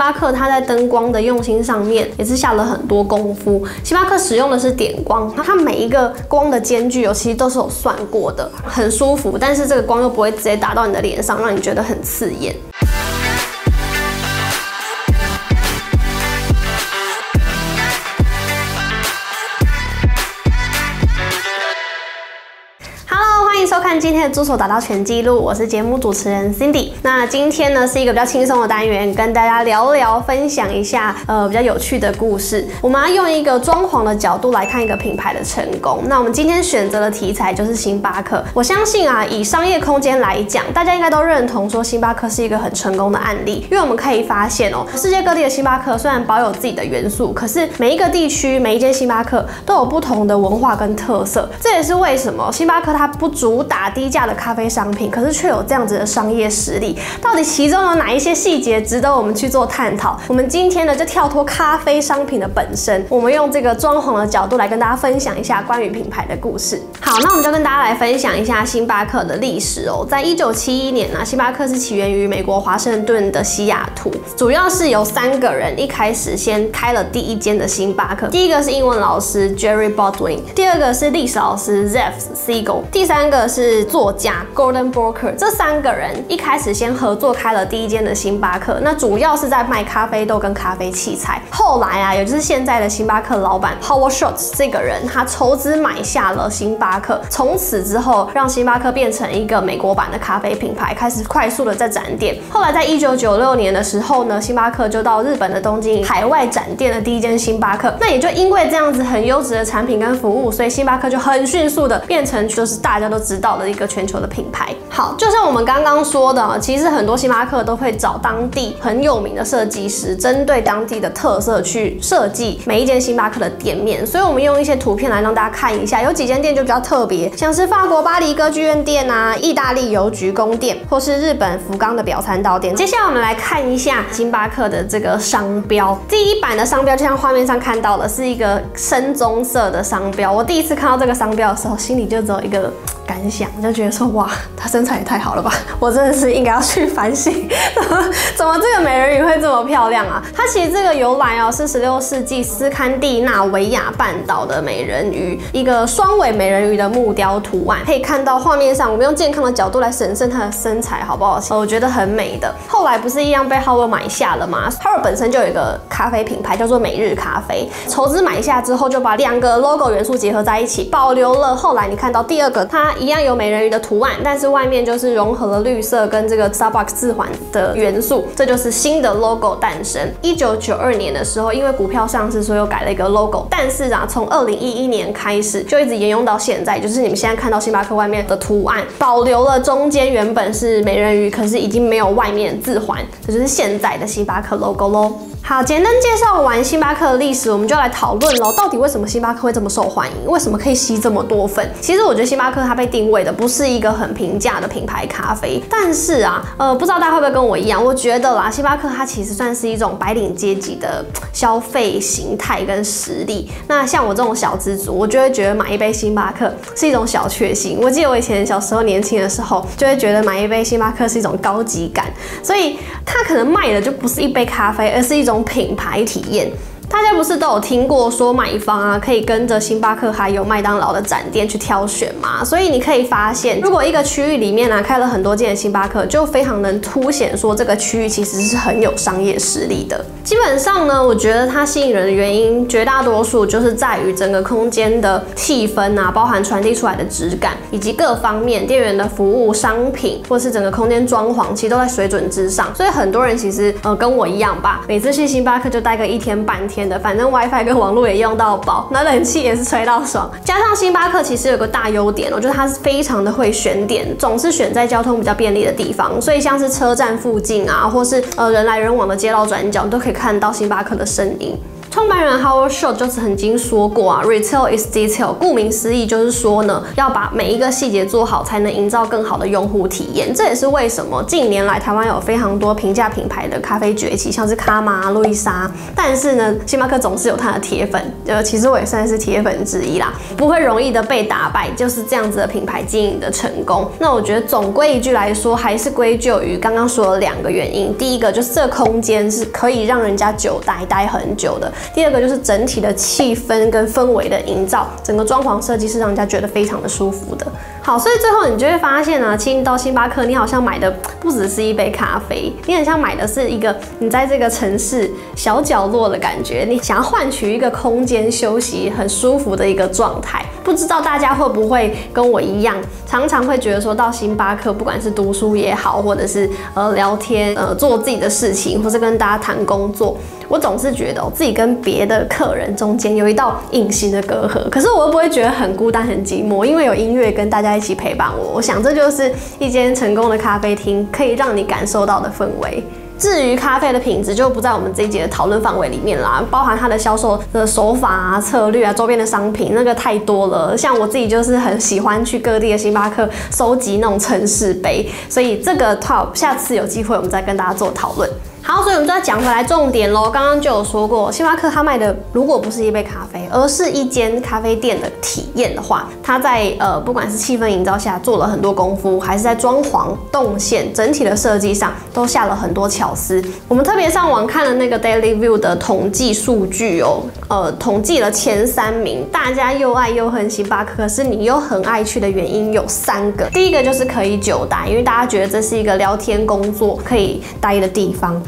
巴克它在灯光的用心上面也是下了很多功夫。星巴克使用的是点光，它每一个光的间距有其实都是有算过的，很舒服，但是这个光又不会直接打到你的脸上，让你觉得很刺眼。欢迎收看今天的《助手打到全记录》，我是节目主持人 Cindy。那今天呢是一个比较轻松的单元，跟大家聊聊、分享一下呃比较有趣的故事。我们要用一个装潢的角度来看一个品牌的成功。那我们今天选择的题材就是星巴克。我相信啊，以商业空间来讲，大家应该都认同说星巴克是一个很成功的案例。因为我们可以发现哦，世界各地的星巴克虽然保有自己的元素，可是每一个地区、每一间星巴克都有不同的文化跟特色。这也是为什么星巴克它不主打低价的咖啡商品，可是却有这样子的商业实力，到底其中有哪一些细节值得我们去做探讨？我们今天呢就跳脱咖啡商品的本身，我们用这个装潢的角度来跟大家分享一下关于品牌的故事。好，那我们就跟大家来分享一下星巴克的历史哦。在一九七一年呢，星巴克是起源于美国华盛顿的西雅图，主要是由三个人一开始先开了第一间的星巴克。第一个是英文老师 Jerry Baldwin，第二个是历史老师 Zev Siegel，第三个是作家 Gordon Broker。这三个人一开始先合作开了第一间的星巴克，那主要是在卖咖啡豆跟咖啡器材。后来啊，也就是现在的星巴克老板 Howard Schultz 这个人，他筹资买下了星巴克，从此之后让星巴克变成一个美国版的咖啡品牌，开始快速的在展店。后来在一九九六年的时候呢，星巴克就到日本的东京海外展店的第一间星巴克。那也就因为这样子很优质的产品跟服务，所以星巴克就很迅速的变成就是大家都知道的一个全球的品牌。好，就像我们刚刚说的，其实很多星巴克都会找当地很有名的设计师，针对当地的特色去设计每一间星巴克的店面。所以我们用一些图片来让大家看一下，有几间店就比较特别，像是法国巴黎歌剧院店啊，意大利邮局宫店，或是日本福冈的表参道店。接下来我们来看一下星巴克的这个商标，第一版的商标就像画面上看到的，是一个深棕色的商标。我第一次看到这个商标的时候，心里就只有一个。感很想就觉得说哇，她身材也太好了吧！我真的是应该要去反省，怎么这个美人鱼会这么漂亮啊？它其实这个由来哦，是十六世纪斯堪的纳维亚半岛的美人鱼，一个双尾美人鱼的木雕图案。可以看到画面上，我们用健康的角度来审视她的身材好不好？我觉得很美的。后来不是一样被 Howard 买下了吗？Howard 本身就有一个咖啡品牌叫做每日咖啡，筹资买下之后就把两个 logo 元素结合在一起，保留了后来你看到第二个它。一一样有美人鱼的图案，但是外面就是融合了绿色跟这个 Starbucks 字环的元素，这就是新的 logo 诞生。一九九二年的时候，因为股票上市，所以又改了一个 logo。但是啊，从二零一一年开始，就一直沿用到现在，就是你们现在看到星巴克外面的图案，保留了中间原本是美人鱼，可是已经没有外面字环，这就是现在的星巴克 logo 喽。好，简单介绍完星巴克的历史，我们就来讨论喽。到底为什么星巴克会这么受欢迎？为什么可以吸这么多粉？其实我觉得星巴克它被定位的不是一个很平价的品牌咖啡，但是啊，呃，不知道大家会不会跟我一样？我觉得啦，星巴克它其实算是一种白领阶级的消费形态跟实力。那像我这种小资族，我就会觉得买一杯星巴克是一种小确幸。我记得我以前小时候年轻的时候，就会觉得买一杯星巴克是一种高级感，所以它可能卖的就不是一杯咖啡，而是一种。品牌体验。大家不是都有听过说买方啊可以跟着星巴克还有麦当劳的展店去挑选吗？所以你可以发现，如果一个区域里面呢开了很多间星巴克，就非常能凸显说这个区域其实是很有商业实力的。基本上呢，我觉得它吸引人的原因，绝大多数就是在于整个空间的气氛啊，包含传递出来的质感，以及各方面店员的服务、商品或是整个空间装潢，其实都在水准之上。所以很多人其实呃跟我一样吧，每次去星巴克就待个一天半天。反正 WiFi 跟网络也用到饱，那冷气也是吹到爽。加上星巴克其实有个大优点，我觉得它是非常的会选点，总是选在交通比较便利的地方。所以像是车站附近啊，或是呃人来人往的街道转角，你都可以看到星巴克的身影。创办人 Howard Schultz 就曾经说过啊，Retail is detail，顾名思义就是说呢，要把每一个细节做好，才能营造更好的用户体验。这也是为什么近年来台湾有非常多平价品牌的咖啡崛起，像是卡玛、路易莎。但是呢，星巴克总是有它的铁粉，呃，其实我也算是铁粉之一啦，不会容易的被打败，就是这样子的品牌经营的成功。那我觉得总归一句来说，还是归咎于刚刚说的两个原因。第一个就是这空间是可以让人家久待待很久的。第二个就是整体的气氛跟氛围的营造，整个装潢设计是让人家觉得非常的舒服的。好，所以最后你就会发现呢，其实到星巴克，你好像买的不只是一杯咖啡，你很像买的是一个你在这个城市小角落的感觉，你想要换取一个空间休息很舒服的一个状态。不知道大家会不会跟我一样，常常会觉得说到星巴克，不管是读书也好，或者是呃聊天，呃做自己的事情，或是跟大家谈工作。我总是觉得我自己跟别的客人中间有一道隐形的隔阂，可是我又不会觉得很孤单、很寂寞，因为有音乐跟大家一起陪伴我。我想这就是一间成功的咖啡厅可以让你感受到的氛围。至于咖啡的品质，就不在我们这一节的讨论范围里面啦，包含它的销售的手法啊、策略啊、周边的商品，那个太多了。像我自己就是很喜欢去各地的星巴克收集那种城市杯，所以这个 top 下次有机会我们再跟大家做讨论。好，所以我们就要讲回来重点喽。刚刚就有说过，星巴克它卖的如果不是一杯咖啡，而是一间咖啡店的体验的话，它在呃不管是气氛营造下做了很多功夫，还是在装潢、动线、整体的设计上都下了很多巧思。我们特别上网看了那个 Daily View 的统计数据哦，呃，统计了前三名，大家又爱又恨星巴克，可是你又很爱去的原因有三个。第一个就是可以久待，因为大家觉得这是一个聊天、工作可以待的地方。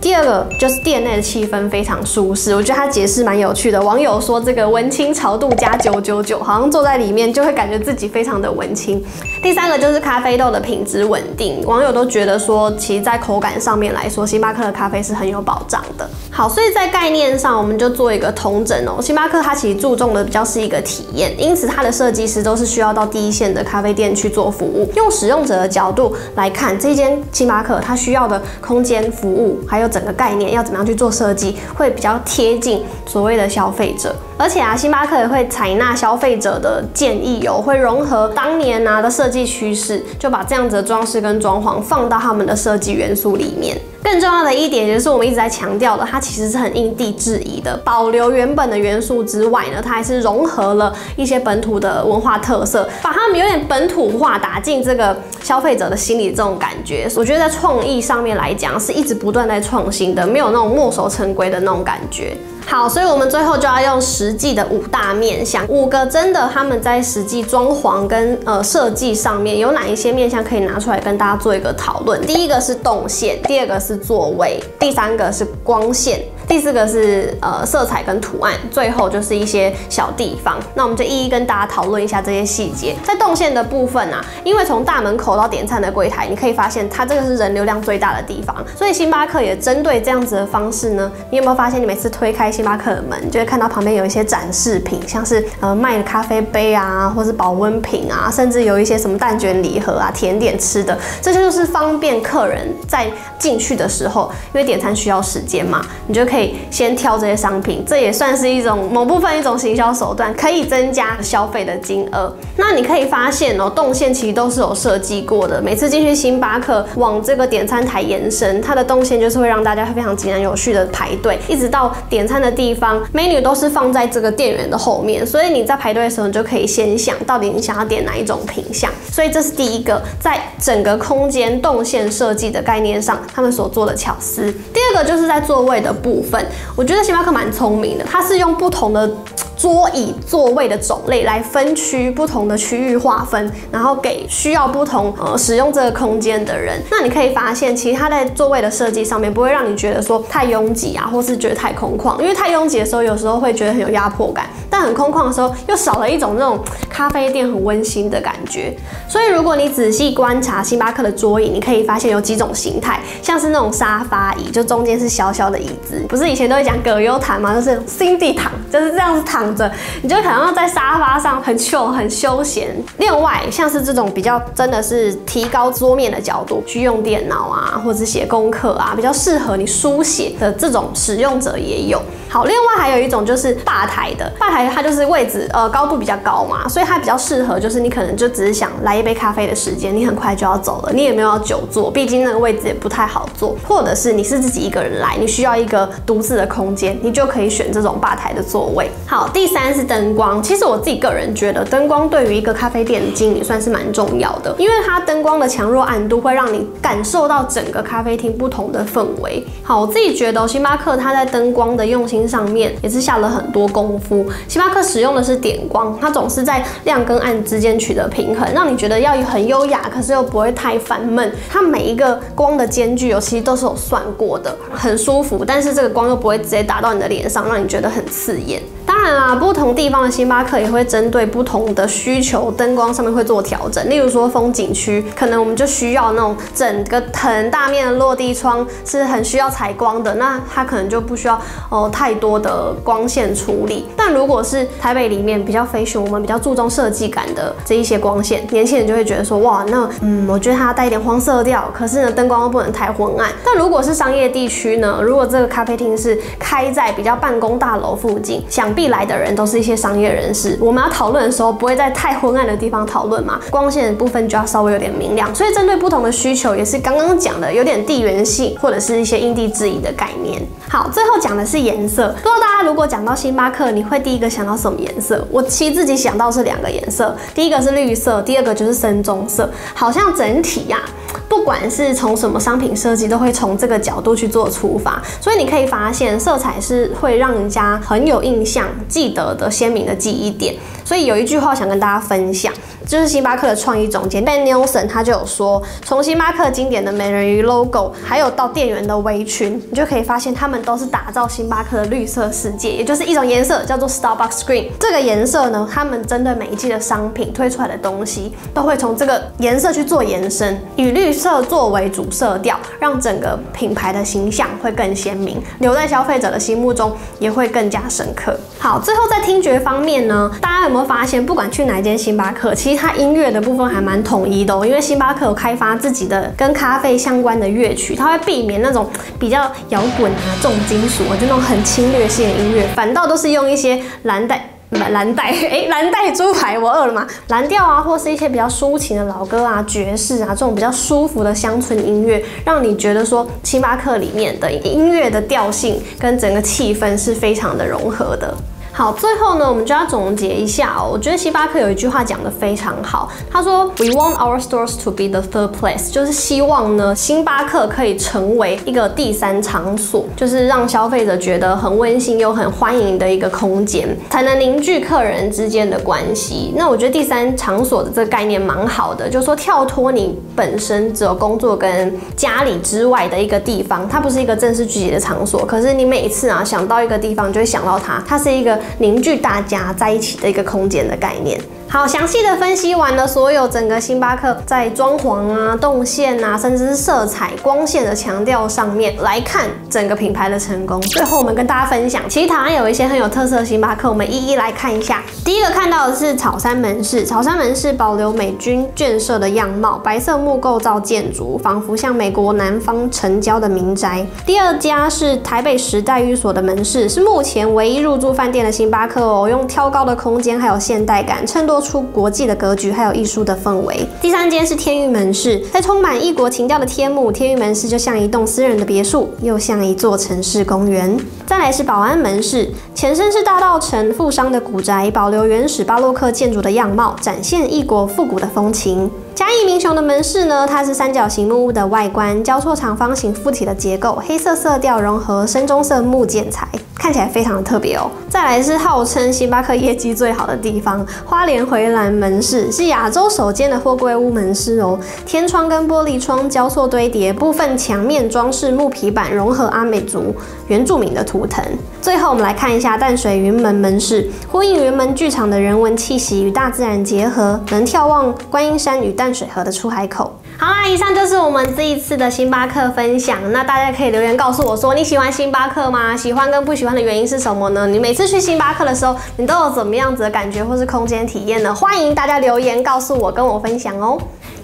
第二个就是店内的气氛非常舒适，我觉得他解释蛮有趣的。网友说这个文青潮度加九九九，好像坐在里面就会感觉自己非常的文青。第三个就是咖啡豆的品质稳定，网友都觉得说，其实在口感上面来说，星巴克的咖啡是很有保障的。好，所以在概念上，我们就做一个通整哦。星巴克它其实注重的比较是一个体验，因此它的设计师都是需要到第一线的咖啡店去做服务，用使用者的角度来看这间星巴克它需要的空间、服务还有。整个概念要怎么样去做设计，会比较贴近所谓的消费者。而且啊，星巴克也会采纳消费者的建议哦，会融合当年拿的设计趋势，就把这样子的装饰跟装潢放到他们的设计元素里面。更重要的一点就是我们一直在强调的，它其实是很因地制宜的，保留原本的元素之外呢，它还是融合了一些本土的文化特色，把它们有点本土化，打进这个消费者的心里这种感觉。我觉得在创意上面来讲，是一直不断在创新的，没有那种墨守成规的那种感觉。好，所以我们最后就要用实际的五大面相，五个真的他们在实际装潢跟呃设计上面有哪一些面相可以拿出来跟大家做一个讨论。第一个是动线，第二个是座位，第三个是光线。第四个是呃色彩跟图案，最后就是一些小地方。那我们就一一跟大家讨论一下这些细节。在动线的部分啊，因为从大门口到点餐的柜台，你可以发现它这个是人流量最大的地方，所以星巴克也针对这样子的方式呢，你有没有发现你每次推开星巴克的门，就会看到旁边有一些展示品，像是呃卖的咖啡杯啊，或是保温瓶啊，甚至有一些什么蛋卷礼盒啊、甜点吃的，这些就是方便客人在进去的时候，因为点餐需要时间嘛，你就可以。可以先挑这些商品，这也算是一种某部分一种行销手段，可以增加消费的金额。那你可以发现哦，动线其实都是有设计过的。每次进去星巴克往这个点餐台延伸，它的动线就是会让大家非常井然有序的排队，一直到点餐的地方，menu 都是放在这个店员的后面，所以你在排队的时候，你就可以先想到底你想要点哪一种品相。所以这是第一个，在整个空间动线设计的概念上，他们所做的巧思。第二个就是在座位的部分。分，我觉得星巴克蛮聪明的，它是用不同的。桌椅座位的种类来分区不同的区域划分，然后给需要不同呃使用这个空间的人。那你可以发现，其实它在座位的设计上面不会让你觉得说太拥挤啊，或是觉得太空旷。因为太拥挤的时候，有时候会觉得很有压迫感；但很空旷的时候，又少了一种那种咖啡店很温馨的感觉。所以如果你仔细观察星巴克的桌椅，你可以发现有几种形态，像是那种沙发椅，就中间是小小的椅子，不是以前都会讲葛优躺吗？就是 Cindy 躺，就是这样子躺。着，你就可能要在沙发上很 chill 很休闲。另外，像是这种比较真的是提高桌面的角度去用电脑啊，或者是写功课啊，比较适合你书写的这种使用者也有。好，另外还有一种就是吧台的，吧台它就是位置呃高度比较高嘛，所以它比较适合就是你可能就只是想来一杯咖啡的时间，你很快就要走了，你也没有要久坐，毕竟那个位置也不太好坐，或者是你是自己一个人来，你需要一个独自的空间，你就可以选这种吧台的座位。好，第三是灯光，其实我自己个人觉得灯光对于一个咖啡店的经理算是蛮重要的，因为它灯光的强弱暗度会让你感受到整个咖啡厅不同的氛围。好，我自己觉得星巴克它在灯光的用心。上面也是下了很多功夫。星巴克使用的是点光，它总是在亮跟暗之间取得平衡，让你觉得要很优雅，可是又不会太烦闷。它每一个光的间距，有其实都是有算过的，很舒服。但是这个光又不会直接打到你的脸上，让你觉得很刺眼。当然啦，不同地方的星巴克也会针对不同的需求，灯光上面会做调整。例如说风景区，可能我们就需要那种整个很大面的落地窗，是很需要采光的，那它可能就不需要哦太多的光线处理。但如果是台北里面比较飞熊，我们比较注重设计感的这一些光线，年轻人就会觉得说哇，那嗯，我觉得它带一点黄色调，可是呢灯光又不能太昏暗。但如果是商业地区呢，如果这个咖啡厅是开在比较办公大楼附近，想必来来的人都是一些商业人士。我们要讨论的时候，不会在太昏暗的地方讨论嘛？光线的部分就要稍微有点明亮。所以针对不同的需求，也是刚刚讲的有点地缘性或者是一些因地制宜的概念。好，最后讲的是颜色。不知道大家如果讲到星巴克，你会第一个想到什么颜色？我其实自己想到是两个颜色，第一个是绿色，第二个就是深棕色。好像整体呀，不管是从什么商品设计，都会从这个角度去做出发。所以你可以发现，色彩是会让人家很有印象。记得的鲜明的记忆点，所以有一句话想跟大家分享。就是星巴克的创意总监 Ben Nelson，他就有说，从星巴克经典的美人鱼 logo，还有到店员的围裙，你就可以发现他们都是打造星巴克的绿色世界，也就是一种颜色叫做 Starbucks Green。这个颜色呢，他们针对每一季的商品推出来的东西，都会从这个颜色去做延伸，以绿色作为主色调，让整个品牌的形象会更鲜明，留在消费者的心目中也会更加深刻。好，最后在听觉方面呢，大家有没有发现，不管去哪间星巴克，其实它音乐的部分还蛮统一的哦，因为星巴克有开发自己的跟咖啡相关的乐曲，它会避免那种比较摇滚啊、重金属啊，就那种很侵略性的音乐，反倒都是用一些蓝带、蓝带，哎，蓝带猪排，我饿了吗？蓝调啊，或是一些比较抒情的老歌啊、爵士啊，这种比较舒服的乡村音乐，让你觉得说星巴克里面的音乐的调性跟整个气氛是非常的融合的。好，最后呢，我们就要总结一下哦。我觉得星巴克有一句话讲得非常好，他说：“We want our stores to be the third place。”就是希望呢，星巴克可以成为一个第三场所，就是让消费者觉得很温馨又很欢迎的一个空间，才能凝聚客人之间的关系。那我觉得第三场所的这个概念蛮好的，就是说跳脱你本身只有工作跟家里之外的一个地方，它不是一个正式聚集的场所，可是你每一次啊想到一个地方，就会想到它，它是一个。凝聚大家在一起的一个空间的概念。好，详细的分析完了所有整个星巴克在装潢啊、动线啊，甚至是色彩、光线的强调上面来看整个品牌的成功。最后我们跟大家分享，其实台湾有一些很有特色的星巴克，我们一一来看一下。第一个看到的是草山门市，草山门市保留美军眷舍的样貌，白色木构造建筑，仿佛像美国南方城郊的民宅。第二家是台北时代寓所的门市，是目前唯一入住饭店的星巴克哦，用挑高的空间还有现代感，衬托。出国际的格局，还有艺术的氛围。第三间是天域门市，在充满异国情调的天幕，天域门市就像一栋私人的别墅，又像一座城市公园。再来是保安门市，前身是大道城富商的古宅，保留原始巴洛克建筑的样貌，展现异国复古的风情。嘉义民雄的门市呢，它是三角形木屋的外观，交错长方形附体的结构，黑色色调融合深棕色木建材，看起来非常的特别哦。再来是号称星巴克业绩最好的地方，花莲回蓝门市是亚洲首间的货柜屋门市哦，天窗跟玻璃窗交错堆叠，部分墙面装饰木皮板，融合阿美族原住民的图腾。最后我们来看一下淡水云门门市，呼应云门剧场的人文气息与大自然结合，能眺望观音山与淡。水河的出海口。好啦，以上就是我们这一次的星巴克分享。那大家可以留言告诉我说，你喜欢星巴克吗？喜欢跟不喜欢。的原因是什么呢？你每次去星巴克的时候，你都有怎么样子的感觉或是空间体验呢？欢迎大家留言告诉我，跟我分享哦。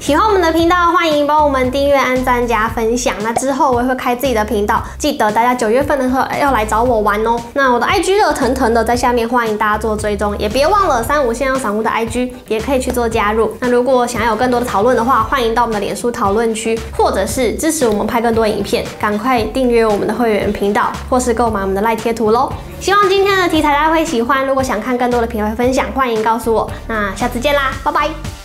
喜欢我们的频道，欢迎帮我们订阅、按赞、加分享。那之后我也会开自己的频道，记得大家九月份的时候要来找我玩哦。那我的 IG 热腾腾的在下面，欢迎大家做追踪，也别忘了三五线上散户的 IG 也可以去做加入。那如果想要有更多的讨论的话，欢迎到我们的脸书讨论区，或者是支持我们拍更多影片，赶快订阅我们的会员频道，或是购买我们的赖贴图喽。希望今天的题材大家会喜欢。如果想看更多的品牌分享，欢迎告诉我。那下次见啦，拜拜。